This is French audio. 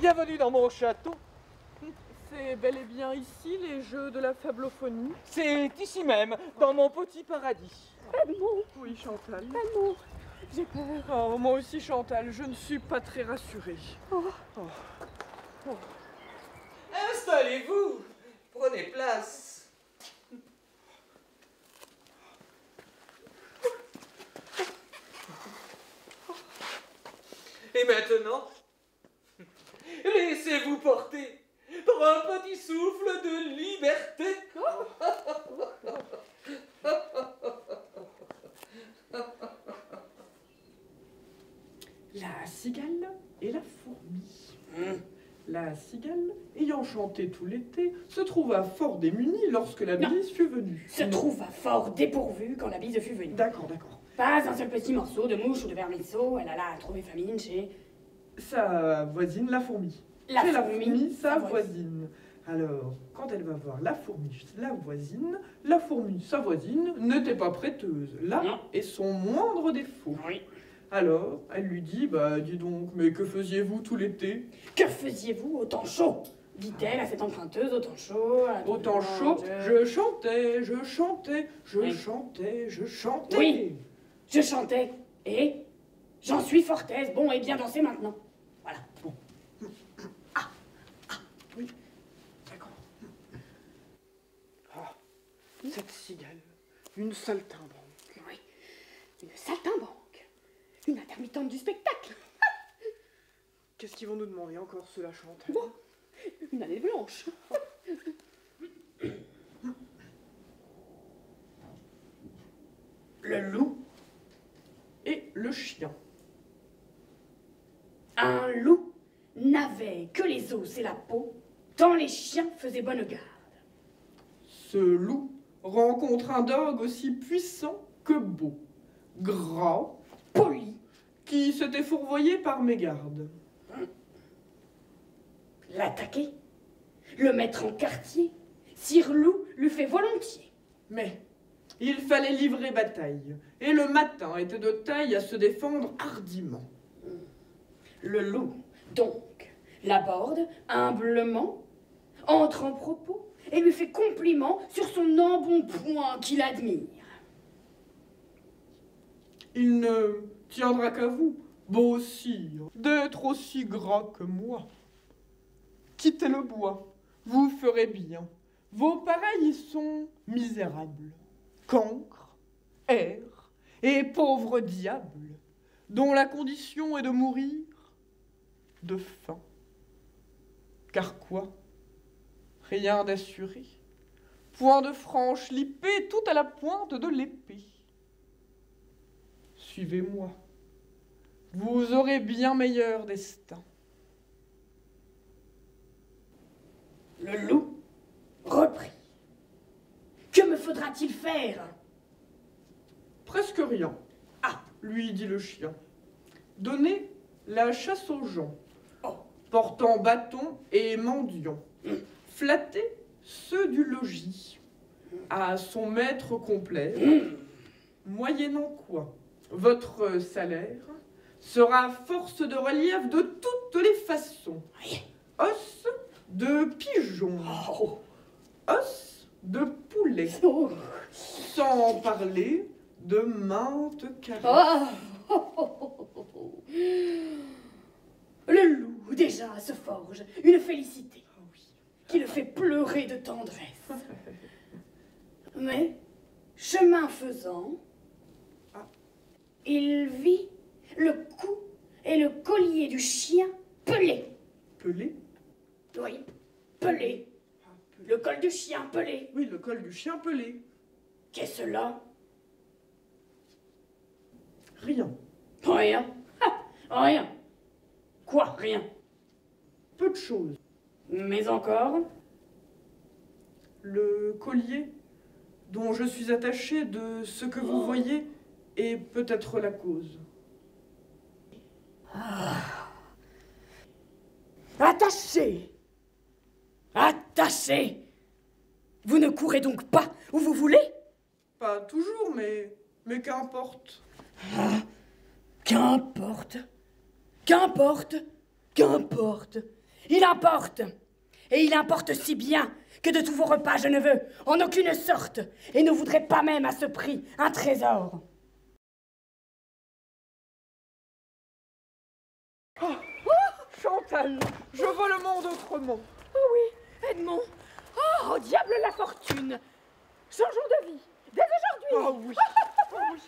Bienvenue dans mon château. C'est bel et bien ici les jeux de la fablophonie. C'est ici même, dans mon petit paradis. Edmond Oui, Chantal. Edmond, j'ai peur. Oh, moi aussi, Chantal, je ne suis pas très rassurée. Oh. Oh. Installez-vous. Prenez place. Et maintenant, laissez-vous porter par un petit souffle de liberté. La cigale et la fourmi. La cigale, ayant chanté tout l'été, se trouva fort démunie lorsque la Non. brise fut venue. Se trouva fort dépourvu quand la bise fut venue. D'accord, d'accord. Pas un seul petit morceau de mouche ou de vermisseau, elle alla trouver famine chez Sa voisine, la fourmi. la Chez fourmi, sa voisine. Alors, quand elle va voir la fourmi, la voisine, la fourmi, sa voisine, n'était pas prêteuse. Là Non. est son moindre défaut. Oui. Alors, elle lui dit, bah dis donc, mais que faisiez-vous tout l'été? Que faisiez-vous au temps chaud? dit-elle à cette emprunteuse au temps chaud. à Au temps tout chaud, je chantais, je chantais, je Oui. chantais, je chantais. Oui. Je chantais et j'en suis fort aise. Bon, et bien dansé maintenant. Voilà. D'accord. Ah, cette cigale, une saltimbanque. Oui. Une saltimbanque. Une intermittente du spectacle. Qu'est-ce qu'ils vont nous demander encore, cela chante Bon. Une année blanche. Le loup. Et le chien. Un loup n'avait que les os et la peau, tant les chiens faisaient bonne garde. Ce loup rencontre un dogue aussi puissant que beau, gras, Poli, qui s'était fourvoyé par mégarde. l'attaquer, le mettre en quartier, Sire Loup le fait volontiers. Mais il fallait livrer bataille, et le matin était de taille à se défendre hardiment. Le loup, donc, l'aborde humblement, entre en propos et lui fait compliment sur son embonpoint qu'il admire. Il ne tiendra qu'à vous, beau sire, d'être aussi gras que moi. Quittez le bois, vous ferez bien. Vos pareils sont misérables, cancres, airs et pauvres diables, dont la condition est de mourir de faim. Car quoi? Rien d'assuré. Point de franche lippée, tout à la pointe de l'épée. Suivez-moi. Vous aurez bien meilleur destin. Le loup reprit. Que me faudra-t-il faire? Presque rien. Ah, lui dit le chien. Donnez la chasse aux gens, Oh. portant bâton et mendiant. Flattez ceux du logis, à son maître complet, moyennant quoi votre salaire sera force de relief de toutes les façons. Os de pigeon, os de poulet, sans parler de maintes caresses. oh. Le loup déjà se forge une félicité. Qui le fait pleurer de tendresse. Mais, chemin faisant, il vit le cou et le collier du chien pelé. Pelé? Oui, pelé. Ah, pelé. Le col du chien pelé. Oui, le col du chien pelé. Qu'est-ce là Rien. Rien. Ah, rien. Quoi, rien? Peu de choses. Mais encore Le collier dont je suis attaché de ce que vous voyez est peut-être la cause. Attaché! Attaché! Vous ne courez donc pas où vous voulez? Pas toujours, mais, mais qu'importe. Qu'importe! Qu'importe! Qu'importe Il importe. Et il importe si bien que de tous vos repas je ne veux en aucune sorte et ne voudrais pas même à ce prix un trésor. Chantal, je vois le monde autrement. Oh oui, Edmond. Oh, diable la fortune. Changeons de vie. Dès aujourd'hui. Ah oui. Ah oui.